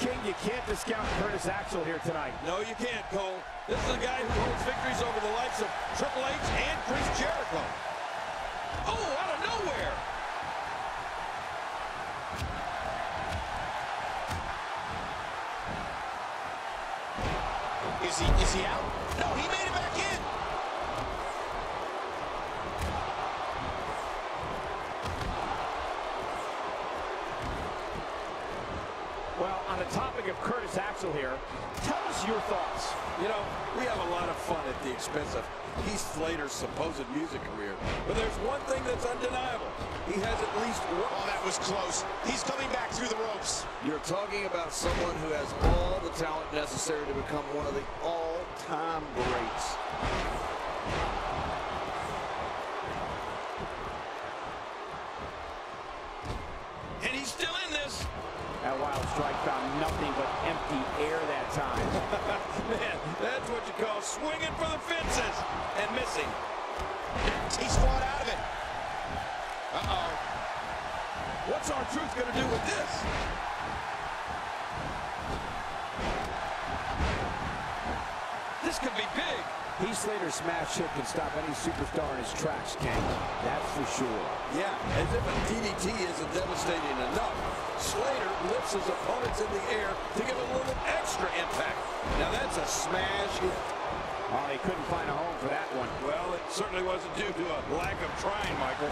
King, you can't discount Curtis Axel here tonight. No, you can't, Cole. This is a guy who holds victories over the likes of Triple H and Chris Jericho. Oh, out of nowhere! Is he, is he out? No, he made it back in. Well, on the topic of Curtis Axel here, tell us your thoughts. You know, we have a lot of fun at the expense of Heath Slater's supposed music career. But there's one thing that's undeniable. He has at least one... Oh, that was close. He's coming back through the ropes. You're talking about someone who has all the talent necessary to become one of the all-time greats. Man, that's what you call swinging for the fences and missing. He's fought out of it. Uh-oh. What's R-Truth going to do with this? This could be big. Heath Slater's smash hit can stop any superstar in his tracks, King. That's for sure. Yeah, as if a DDT isn't devastating enough. His opponents in the air to give a little extra impact. Now that's a smash hit. Oh, they couldn't find a home for that one. Well, it certainly wasn't due to a lack of trying, Michael.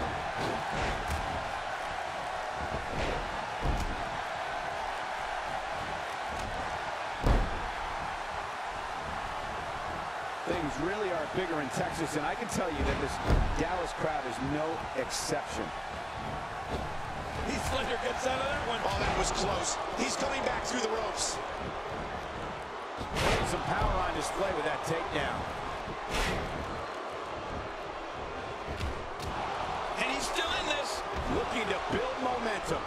Things really are bigger in Texas, and I can tell you that this Dallas crowd is no exception. Heath Slater gets out of that one. Oh, that was close. He's coming back through the ropes. Putting some power on display with that takedown. And he's still in this. Looking to build momentum.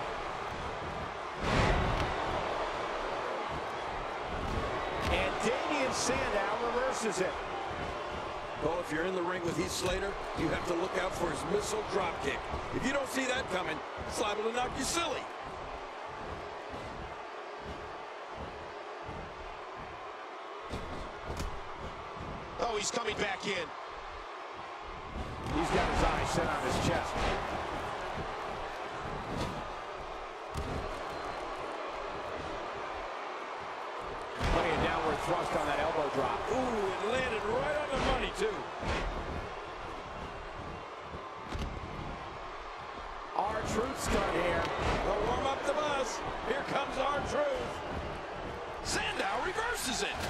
And Damien Sandow reverses it. Well, if you're in the ring with Heath Slater, you have to look out for his missile drop kick. If you don't see that coming, it's liable to knock you silly. Oh, he's coming back in. He's got his eyes set on his chest. Thrust on that elbow drop. Ooh, it landed right on the money, too. Our truth start here. Well, warm up the bus. Here comes our truth. Sandow reverses it.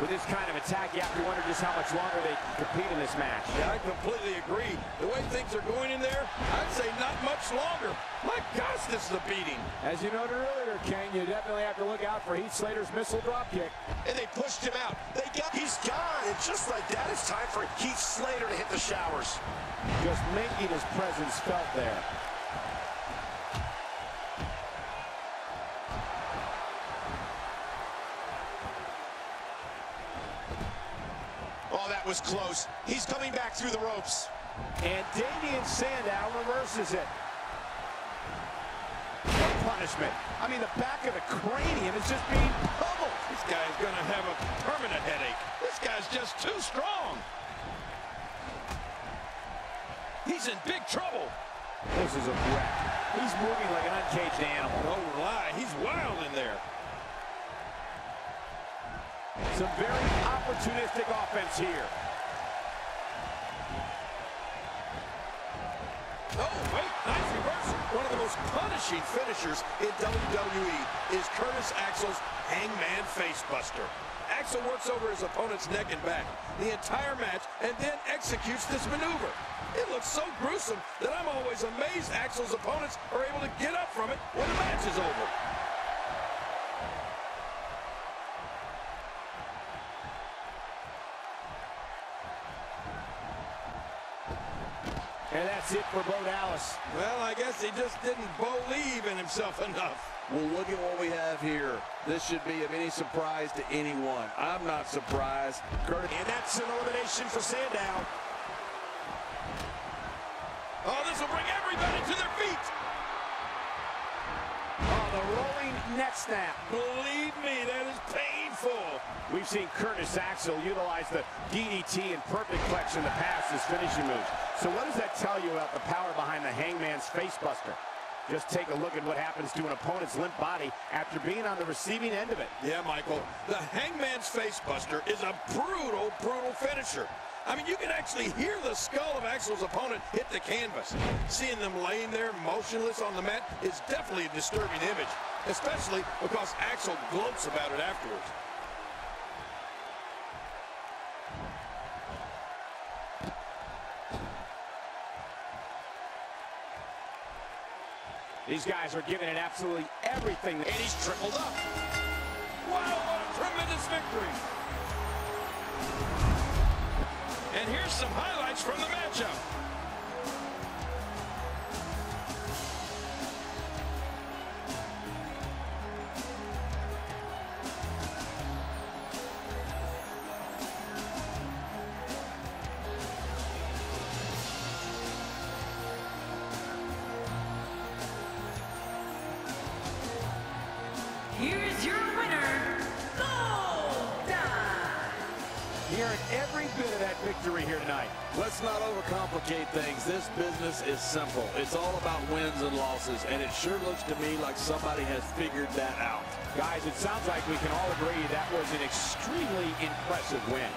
With this kind of attack, you have to wonder just how much longer they can compete in this match. Yeah, I completely agree. The way things are going in there, I'd say not much longer. This is a beating. As you noted earlier, Ken, you definitely have to look out for Heath Slater's missile drop kick. And they pushed him out. They got, he's gone. And just like that, it's time for Heath Slater to hit the showers. Just making his presence felt there. Oh, that was close. He's coming back through the ropes. And Damien Sandow reverses it. Punishment. I mean, the back of the cranium is just being pummeled. This guy's going to have a permanent headache. This guy's just too strong. He's in big trouble. This is a wreck. He's moving like an uncaged animal. No lie, he's wild in there. Some very opportunistic offense here. Oh, wait, nice reversal. One of the most punishing finishers in WWE is Curtis Axel's Hangman Facebuster. Axel works over his opponent's neck and back the entire match and then executes this maneuver. It looks so gruesome that I'm always amazed Axel's opponents are able to get up from it when the match is over. That's it for Bo Dallas. Well, I guess he just didn't believe in himself enough. Well, look at what we have here. This should be of any surprise to anyone. I'm not surprised. Curtis And that's an elimination for Sandow. Oh, this will bring everybody to their feet. Neck snap. Believe me, that is painful. We've seen Curtis Axel utilize the DDT and Perfectplex in the past as finishing moves. So what does that tell you about the power behind the Hangman's facebuster? Just take a look at what happens to an opponent's limp body after being on the receiving end of it. Yeah, Michael, the Hangman's facebuster is a brutal, brutal finisher. I mean, you can actually hear the skull of Axel's opponent hit the canvas. Seeing them laying there motionless on the mat is definitely a disturbing image, especially because Axel gloats about it afterwards. These guys are giving it absolutely everything. And he's tripled up. Wow, what a tremendous victory. And here's some highlights from the matchup. Every bit of that victory here tonight. Let's not overcomplicate things. This business is simple. It's all about wins and losses, and it sure looks to me like somebody has figured that out. Guys, it sounds like we can all agree that was an extremely impressive win.